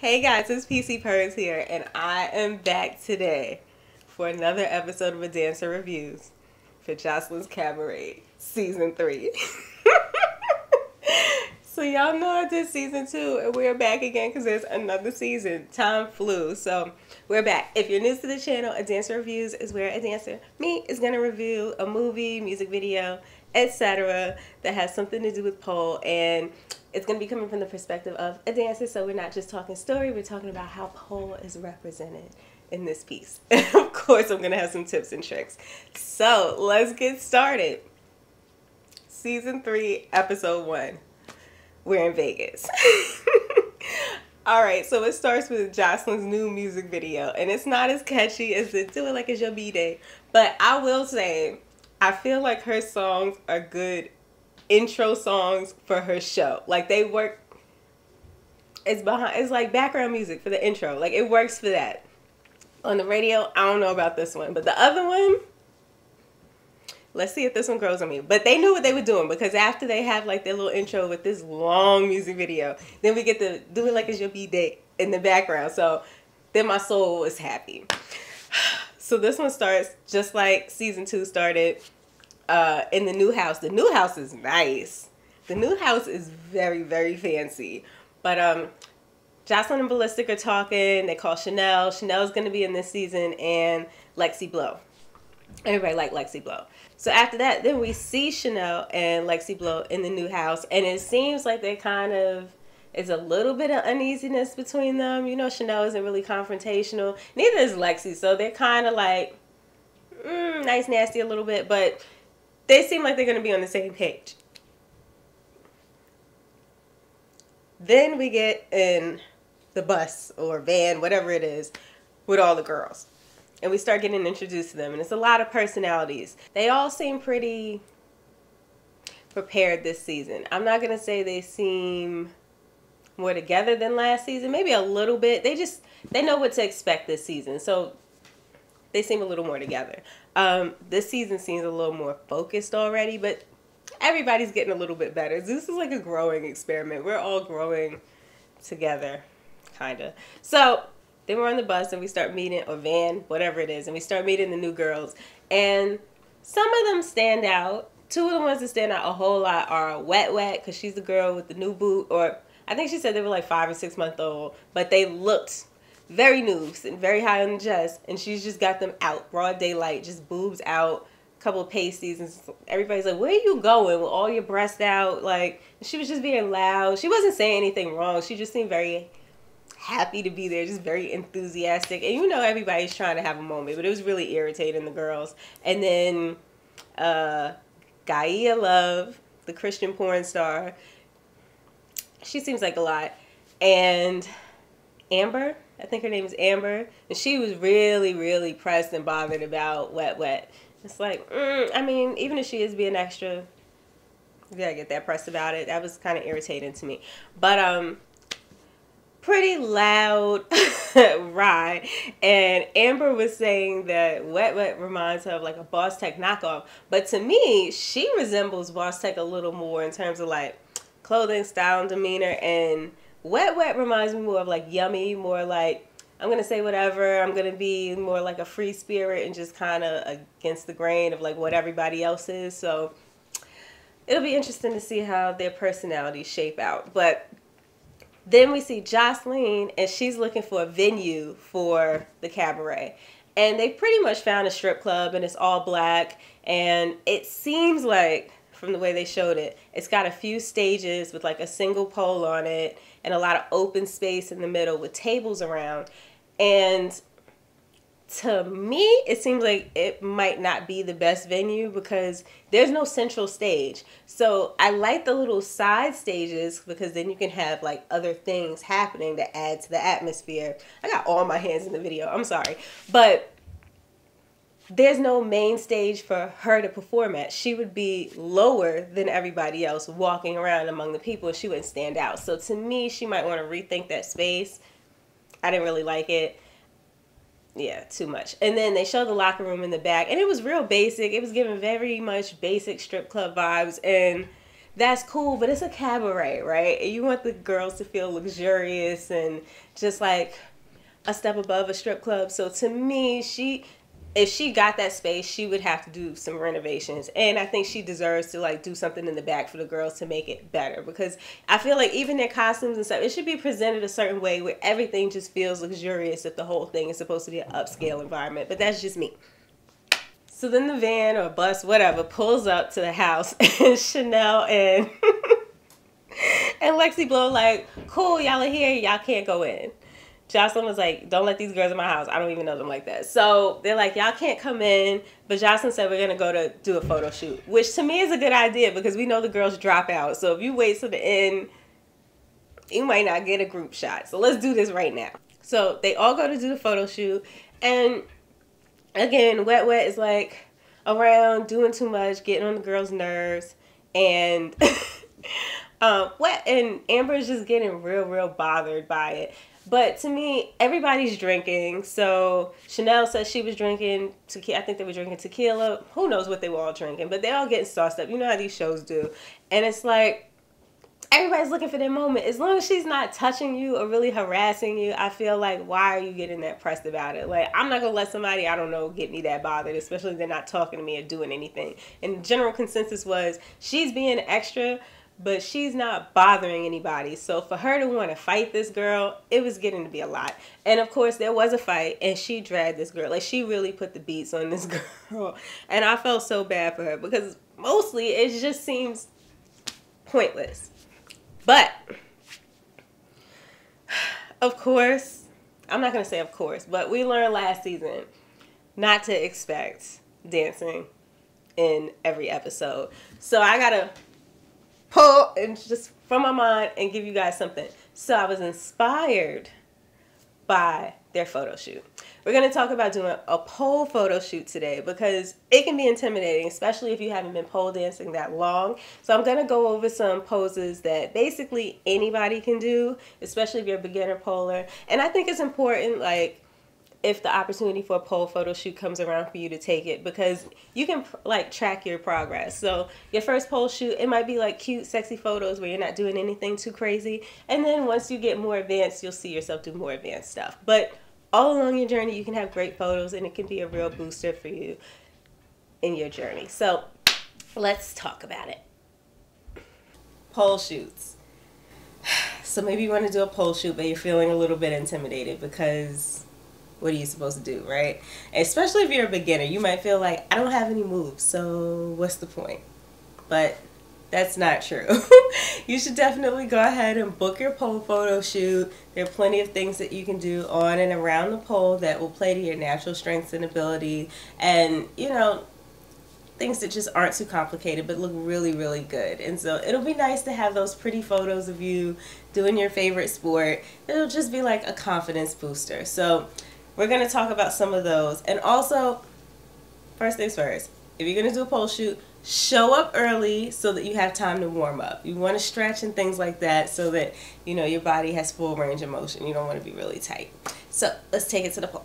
Hey guys, it's PC Purrs here, and I am back today for another episode of A Dancer Reviews for Joseline's Cabaret Season 3. so, y'all know I did Season 2, and we're back again because there's another season. Time flew, so we're back. If you're new to the channel, A Dancer Reviews is where a dancer, me, is going to review a movie, music video, etc. that has something to do with pole, and it's going to be coming from the perspective of a dancer. So we're not just talking story, we're talking about how pole is represented in this piece. of course, I'm going to have some tips and tricks. So let's get started. Season 3, Episode 1. We're in Vegas. All right, so it starts with Joseline's new music video, and it's not as catchy as the Do It Like It's Your B-Day, but I will say, I feel like her songs are good intro songs for her show. Like they work it's behind it's like background music for the intro. Like it works for that. On the radio, I don't know about this one, but the other one Let's see if this one grows on me. But they knew what they were doing because after they have like their little intro with this long music video, then we get to do it like it's your B day in the background. So then my soul was happy. So this one starts just like season two started uh, in the new house. The new house is nice. The new house is very, very fancy. But um, Joseline and Ballistic are talking. They call Chanel. Chanel's going to be in this season, and Lexi Blow. Everybody like Lexi Blow. So after that, then we see Chanel and Lexi Blow in the new house, and it seems like they kind of is a little bit of uneasiness between them. You know, Chanel isn't really confrontational. Neither is Lexi, so they're kind of like mm, nice, nasty a little bit, but they seem like they're going to be on the same page. Then we get in the bus or van, whatever it is, with all the girls. And we start getting introduced to them. And it's a lot of personalities. They all seem pretty prepared this season. I'm not going to say they seem more together than last season. Maybe a little bit. They just, they know what to expect this season. So they seem a little more together. Um, this season seems a little more focused already, but everybody's getting a little bit better. This is like a growing experiment. We're all growing together, kind of. So then we're on the bus and we start meeting, or van, whatever it is, and we start meeting the new girls. And some of them stand out. Two of the ones that stand out a whole lot are Wet Wet, because she's the girl with the new boot, or I think she said they were like five or six months old, but they looked very noobs and very high on the chest, and she's just got them out, broad daylight, just boobs out, couple pasties, and everybody's like, "Where are you going with all your breasts out?" Like she was just being loud. She wasn't saying anything wrong. She just seemed very happy to be there, just very enthusiastic. And you know, everybody's trying to have a moment, but it was really irritating the girls. And then uh, Gaia Love, the Christian porn star, she seems like a lot, and Amber I think her name is Amber, and she was really, really pressed and bothered about Wet Wet. It's like, mm, I mean, even if she is being extra, you gotta get that pressed about it. That was kind of irritating to me. But um, pretty loud ride. And Amber was saying that Wet Wet reminds her of like a Bosstec knockoff. But to me, she resembles Bosstec a little more in terms of like clothing, style, and demeanor. And Wet Wet reminds me more of like Yummy, more like I'm gonna say whatever. I'm gonna be more like a free spirit and just kind of against the grain of like what everybody else is. So it'll be interesting to see how their personalities shape out. But then we see Joseline, and she's looking for a venue for the cabaret. And they pretty much found a strip club, and it's all black. And it seems like, from the way they showed it, it's got a few stages with like a single pole on it and a lot of open space in the middle with tables around. And to me, it seems like it might not be the best venue because there's no central stage. So I like the little side stages because then you can have like other things happening that add to the atmosphere. I got all my hands in the video. I'm sorry. But there's no main stage for her to perform at. She would be lower than everybody else walking around among the people. She wouldn't stand out. So to me, she might want to rethink that space. I didn't really like it. Yeah, too much. And then they showed the locker room in the back, and it was real basic. It was giving very much basic strip club vibes. And that's cool, but it's a cabaret, right? You want the girls to feel luxurious and just like a step above a strip club. So to me, she if she got that space, she would have to do some renovations. And I think she deserves to like do something in the back for the girls to make it better because I feel like even their costumes and stuff, it should be presented a certain way where everything just feels luxurious if the whole thing is supposed to be an upscale environment. But that's just me. So then the van or bus, whatever, pulls up to the house and Chanel and and Lexi blow like, cool, y'all are here, y'all can't go in. Joseline was like, don't let these girls in my house. I don't even know them like that. So they're like, y'all can't come in. But Joseline said, we're going to go to do a photo shoot, which to me is a good idea because we know the girls drop out. So if you wait till the end, you might not get a group shot. So let's do this right now. So they all go to do the photo shoot. And again, Wet Wet is like around doing too much, getting on the girls' nerves. And. um, Wet and Amber is just getting real, real bothered by it. But to me, everybody's drinking. So Chanel says she was drinking tequila. I think they were drinking tequila. Who knows what they were all drinking? But they all getting sauced up. You know how these shows do. And it's like everybody's looking for their moment. As long as she's not touching you or really harassing you, I feel like why are you getting that pressed about it? Like I'm not gonna let somebody I don't know get me that bothered, especially if they're not talking to me or doing anything. And general consensus was she's being extra but she's not bothering anybody. So for her to want to fight this girl, it was getting to be a lot. And of course, there was a fight, and she dragged this girl. Like she really put the beats on this girl, and I felt so bad for her because mostly it just seems pointless. But of course, I'm not gonna say of course, but we learned last season not to expect dancing in every episode. So I gotta pull and just from my mind and give you guys something. So I was inspired by their photo shoot. We're going to talk about doing a pole photo shoot today because it can be intimidating, especially if you haven't been pole dancing that long. So I'm going to go over some poses that basically anybody can do, especially if you're a beginner poler. And I think it's important, like, if the opportunity for a pole photo shoot comes around for you to take it because you can like track your progress. So your first pole shoot, it might be like cute, sexy photos where you're not doing anything too crazy. And then once you get more advanced, you'll see yourself do more advanced stuff. But all along your journey, you can have great photos and it can be a real booster for you in your journey. So let's talk about it. Pole shoots. So maybe you want to do a pole shoot, but you're feeling a little bit intimidated because what are you supposed to do, right? Especially if you're a beginner, you might feel like I don't have any moves, so what's the point? But that's not true. you should definitely go ahead and book your pole photo shoot. There are plenty of things that you can do on and around the pole that will play to your natural strengths and ability. And, you know, things that just aren't too complicated but look really, really good. And so it'll be nice to have those pretty photos of you doing your favorite sport. It'll just be like a confidence booster. So we're going to talk about some of those. And also, first things first, if you're going to do a pole shoot, show up early so that you have time to warm up. You want to stretch and things like that so that, you know, your body has full range of motion. You don't want to be really tight. So let's take it to the pole.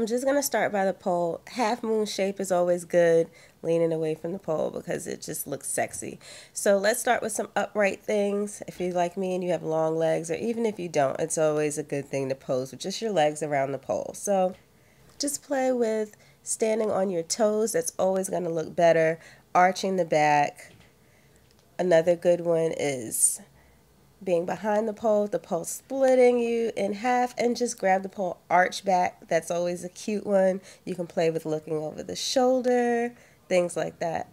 I'm just going to start by the pole. Half moon shape is always good leaning away from the pole because it just looks sexy. So let's start with some upright things. If you like me and you have long legs, or even if you don't, it's always a good thing to pose with just your legs around the pole. So just play with standing on your toes. That's always going to look better. Arching the back. Another good one is being behind the pole, the pole splitting you in half, and just grab the pole arch back. That's always a cute one. You can play with looking over the shoulder, things like that.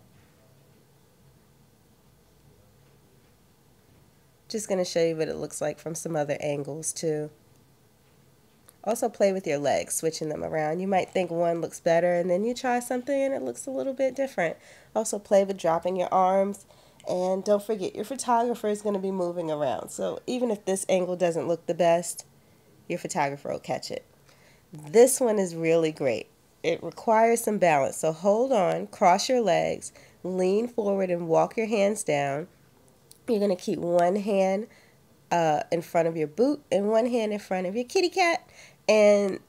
Just going to show you what it looks like from some other angles too. Also play with your legs, switching them around. You might think one looks better and then you try something and it looks a little bit different. Also play with dropping your arms and don't forget your photographer is going to be moving around. So even if this angle doesn't look the best, your photographer will catch it. This one is really great it requires some balance. So hold on, cross your legs, lean forward and walk your hands down. You're going to keep one hand uh, in front of your boot and one hand in front of your kitty cat. And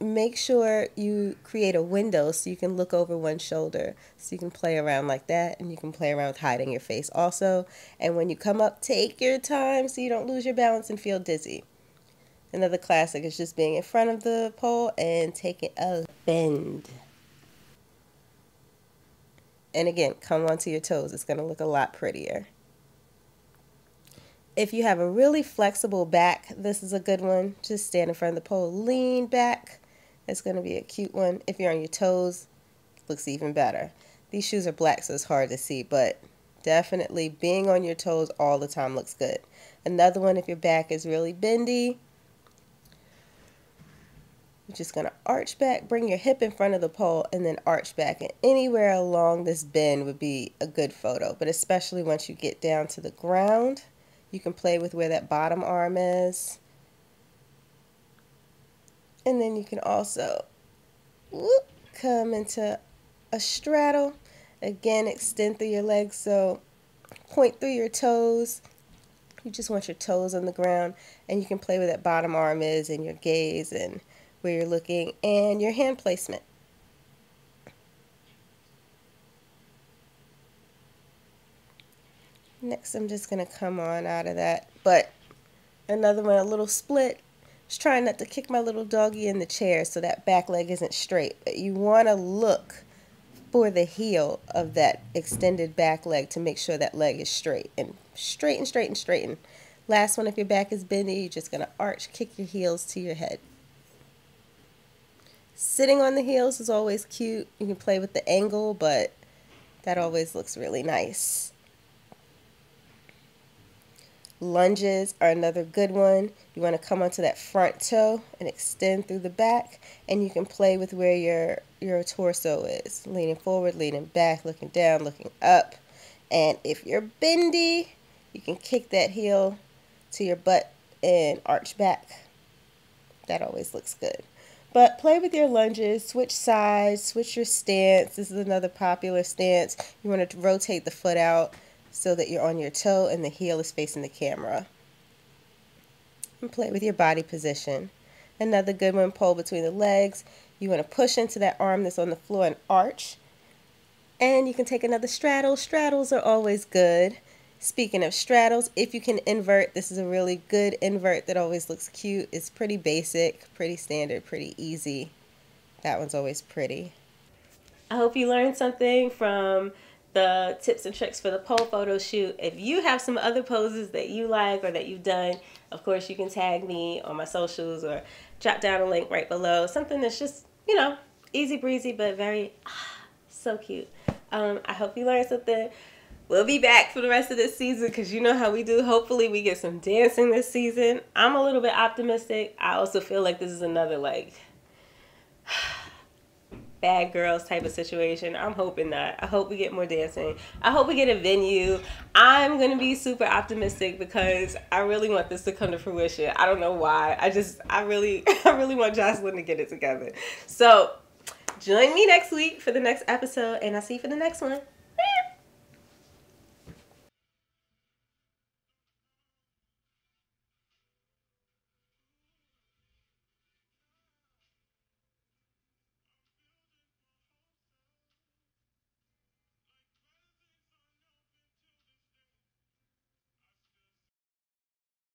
make sure you create a window so you can look over one shoulder. So you can play around like that and you can play around with hiding your face also. And when you come up, take your time so you don't lose your balance and feel dizzy. Another classic is just being in front of the pole and taking a bend. And again, come onto your toes. It's going to look a lot prettier. If you have a really flexible back, this is a good one. Just stand in front of the pole, lean back. It's going to be a cute one. If you're on your toes, looks even better. These shoes are black, so it's hard to see, but definitely being on your toes all the time looks good. Another one, if your back is really bendy, you're just going to arch back, bring your hip in front of the pole, and then arch back. And anywhere along this bend would be a good photo, but especially once you get down to the ground, you can play with where that bottom arm is. And then you can also whoop, come into a straddle. Again, extend through your legs, so point through your toes. You just want your toes on the ground, and you can play where that bottom arm is and your gaze and where you're looking and your hand placement. Next, I'm just going to come on out of that. But another one, a little split. Just trying not to kick my little doggy in the chair so that back leg isn't straight. But you want to look for the heel of that extended back leg to make sure that leg is straight. And straighten, straighten, straighten. Last one, if your back is bendy, you're just going to arch, kick your heels to your head. Sitting on the heels is always cute. You can play with the angle, but that always looks really nice. Lunges are another good one. You want to come onto that front toe and extend through the back, and you can play with where your your torso is. Leaning forward, leaning back, looking down, looking up. And if you're bendy, you can kick that heel to your butt and arch back. That always looks good. But play with your lunges, switch sides, switch your stance. This is another popular stance. You want to rotate the foot out so that you're on your toe and the heel is facing the camera. And play with your body position. Another good one, pull between the legs. You want to push into that arm that's on the floor and arch. And you can take another straddle. Straddles are always good. Speaking of straddles, if you can invert, this is a really good invert that always looks cute. It's pretty basic, pretty standard, pretty easy. That one's always pretty. I hope you learned something from the tips and tricks for the pole photo shoot. If you have some other poses that you like or that you've done, of course you can tag me on my socials or drop down a link right below. Something that's just, you know, easy breezy but very, ah, so cute. Um, I hope you learned something we'll be back for the rest of this season because you know how we do. Hopefully, we get some dancing this season. I'm a little bit optimistic. I also feel like this is another like bad girls type of situation. I'm hoping not. I hope we get more dancing. I hope we get a venue. I'm gonna be super optimistic because I really want this to come to fruition. I don't know why. I just I really I really want Joseline to get it together. So join me next week for the next episode and I'll see you for the next one.